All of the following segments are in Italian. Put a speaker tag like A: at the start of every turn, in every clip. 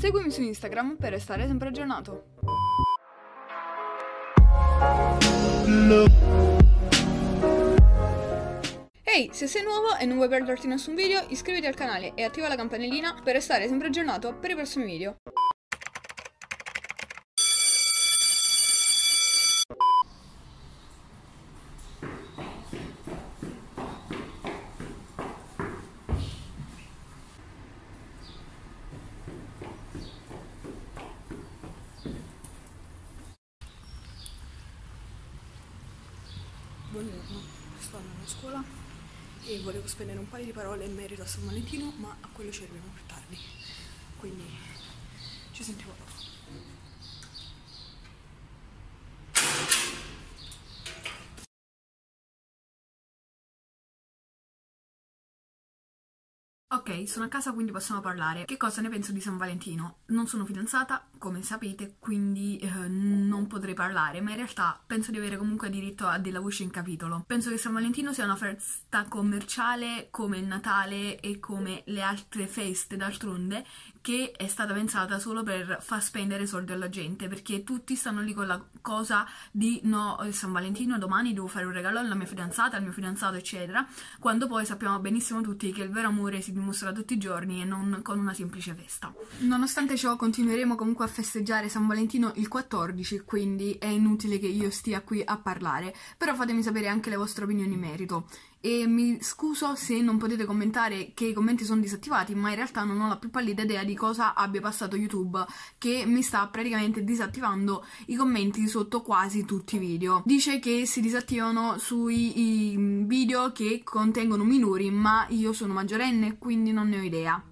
A: Seguimi su Instagram per restare sempre aggiornato. Ehi, hey, se sei nuovo e non vuoi perderti nessun video, iscriviti al canale e attiva la campanellina per restare sempre aggiornato per i prossimi video.
B: Buongiorno, sto andando a scuola e volevo spendere un paio di parole in merito a San Valentino, ma a quello ci arriviamo più tardi. Quindi ci sentiamo dopo.
C: Ok, sono a casa quindi possiamo parlare. Che cosa ne penso di San Valentino? Non sono fidanzata, come sapete, quindi eh, non potrei parlare, ma in realtà penso di avere comunque diritto a della voce in capitolo. Penso che San Valentino sia una festa commerciale come il Natale e come le altre feste d'altronde che è stata pensata solo per far spendere soldi alla gente, perché tutti stanno lì con la cosa di no, San Valentino domani devo fare un regalo alla mia fidanzata, al mio fidanzato, eccetera, quando poi sappiamo benissimo tutti che il vero amore si dimostra tutti i giorni e non con una semplice festa. Nonostante ciò continueremo comunque a festeggiare San Valentino il 14, quindi è inutile che io stia qui a parlare, però fatemi sapere anche le vostre opinioni in merito e mi scuso se non potete commentare che i commenti sono disattivati, ma in realtà non ho la più pallida idea di cosa abbia passato YouTube, che mi sta praticamente disattivando i commenti sotto quasi tutti i video. Dice che si disattivano sui video che contengono minori, ma io sono maggiorenne, quindi non ne ho idea.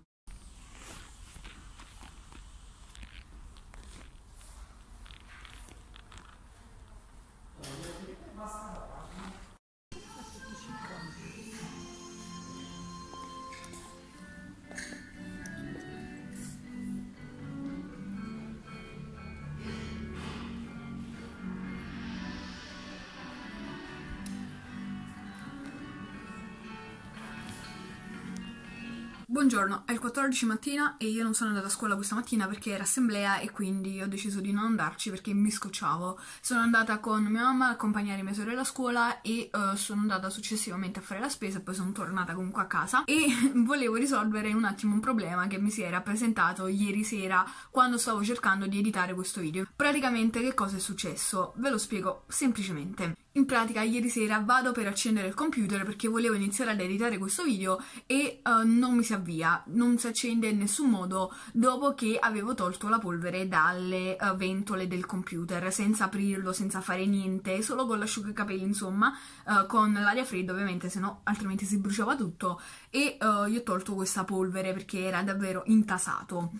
C: Buongiorno, è il 14 mattina e io non sono andata a scuola questa mattina perché era assemblea e quindi ho deciso di non andarci perché mi scocciavo. Sono andata con mia mamma ad accompagnare mia sorella a scuola e uh, sono andata successivamente a fare la spesa poi sono tornata comunque a casa e volevo risolvere un attimo un problema che mi si era presentato ieri sera quando stavo cercando di editare questo video. Praticamente che cosa è successo? Ve lo spiego semplicemente. In pratica ieri sera vado per accendere il computer perché volevo iniziare ad editare questo video e uh, non mi si avvia, non si accende in nessun modo dopo che avevo tolto la polvere dalle uh, ventole del computer senza aprirlo, senza fare niente, solo con l'asciugacapelli insomma, uh, con l'aria fredda ovviamente, se altrimenti si bruciava tutto e io ho tolto questa polvere perché era davvero intasato.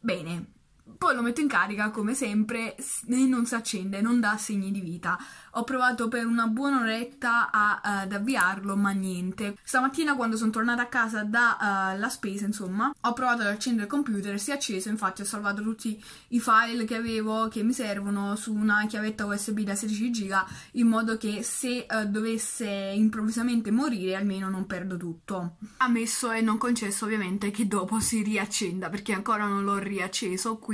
C: Bene, poi lo metto in carica come sempre e non si accende, non dà segni di vita. Ho provato per una buona oretta a, uh, ad avviarlo, ma niente. Stamattina quando sono tornata a casa dalla uh, spesa, insomma, ho provato ad accendere il computer, si è acceso, infatti ho salvato tutti i file che avevo che mi servono su una chiavetta USB da 16 giga in modo che se uh, dovesse improvvisamente morire almeno non perdo tutto. Ammesso e non concesso ovviamente che dopo si riaccenda perché ancora non l'ho riacceso, quindi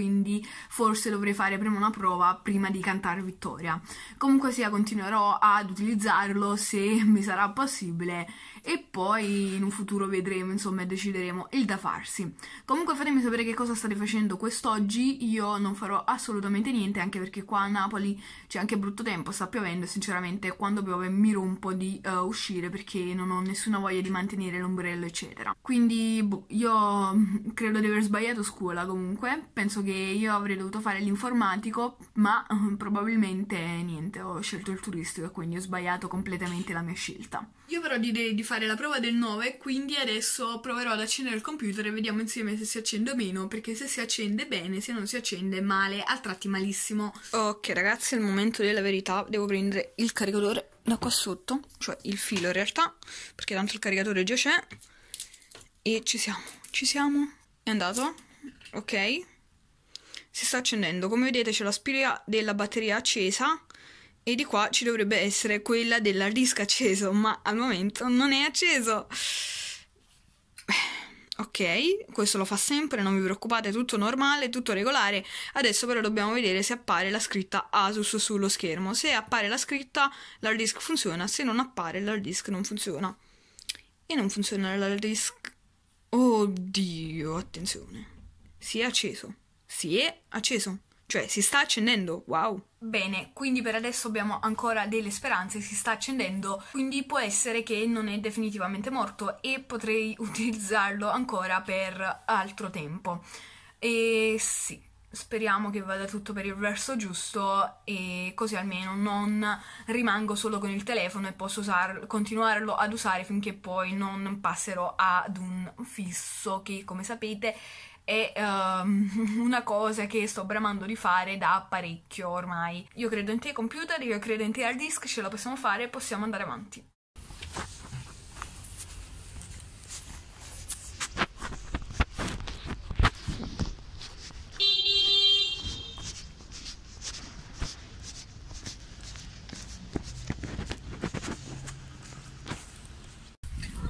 C: forse dovrei fare prima una prova prima di cantare vittoria. Comunque sia continuerò ad utilizzarlo se mi sarà possibile e poi in un futuro vedremo, insomma, decideremo il da farsi. Comunque fatemi sapere che cosa state facendo quest'oggi, io non farò assolutamente niente, anche perché qua a Napoli c'è anche brutto tempo, sta piovendo e sinceramente quando piove mi rompo di uh, uscire perché non ho nessuna voglia di mantenere l'ombrello, eccetera. Quindi boh, io credo di aver sbagliato scuola comunque, penso che io avrei dovuto fare l'informatico, ma uh, probabilmente niente, ho scelto il turistico e quindi ho sbagliato completamente la mia scelta. Io però direi di fare la prova del 9, quindi adesso proverò ad accendere il computer e vediamo insieme se si accende o meno, perché se si accende bene, se non si accende male, a tratti malissimo. Ok ragazzi, è il momento della verità, devo prendere il caricatore da qua sotto, cioè il filo in realtà, perché tanto il caricatore già c'è, e ci siamo, ci siamo, è andato, ok, si sta accendendo, come vedete c'è la spira della batteria accesa, e di qua ci dovrebbe essere quella della disca acceso, ma al momento non è acceso.
A: Ok, questo lo fa sempre, non vi preoccupate, tutto normale, tutto regolare. Adesso però dobbiamo vedere se appare la scritta Asus sullo schermo. Se appare la scritta, l'hard disk funziona, se non appare l'hard disk non funziona. E non funziona l'hard disk. Oddio, attenzione. Si è acceso. Si è acceso. Cioè, si sta accendendo, wow.
C: Bene, quindi per adesso abbiamo ancora delle speranze, si sta accendendo, quindi può essere che non è definitivamente morto e potrei utilizzarlo ancora per altro tempo. E sì, speriamo che vada tutto per il verso giusto e così almeno non rimango solo con il telefono e posso usar- continuarlo ad usare finché poi non passerò ad un fisso che come sapete è um, una cosa che sto bramando di fare da parecchio ormai. Io credo in te computer, io credo in te hard disk, ce la possiamo fare, possiamo andare avanti.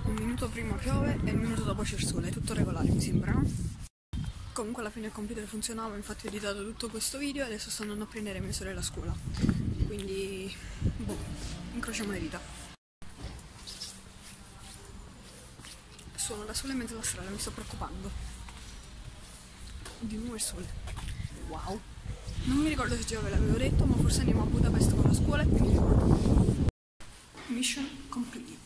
B: Un minuto prima piove e un minuto dopo c'è il sole, è tutto regolare mi sembra, no? Comunque alla fine il computer funzionava, infatti ho editato tutto questo video e adesso sto andando a prendere mia sorella a scuola. Quindi, boh, incrociamo le dita. Sono da sole in mezzo alla strada, mi sto preoccupando. Di nuovo il sole. Wow. Non mi ricordo se già ve l'avevo detto, ma forse andiamo a Budapest con la scuola e quindi ricordo. Mission complete.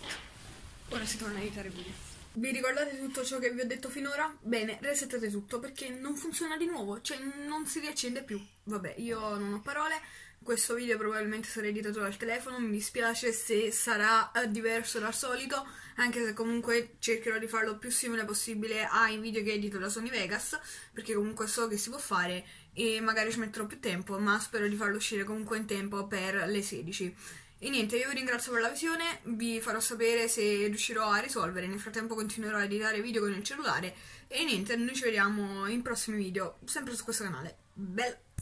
B: Ora si torna a editare video. Vi ricordate tutto ciò che vi ho detto finora? Bene, resettate tutto perché non funziona di nuovo, cioè non si riaccende più. Vabbè, io non ho parole, questo video probabilmente sarà editato dal telefono, mi dispiace se sarà eh, diverso dal solito, anche se comunque cercherò di farlo più simile possibile ai video che edito da Sony Vegas, perché comunque so che si può fare e magari ci metterò più tempo, ma spero di farlo uscire comunque in tempo per le 16. E niente, io vi ringrazio per la visione, vi farò sapere se riuscirò a risolvere, nel frattempo continuerò a editare video con il cellulare e niente, noi ci vediamo in prossimi video, sempre su questo canale. Bella!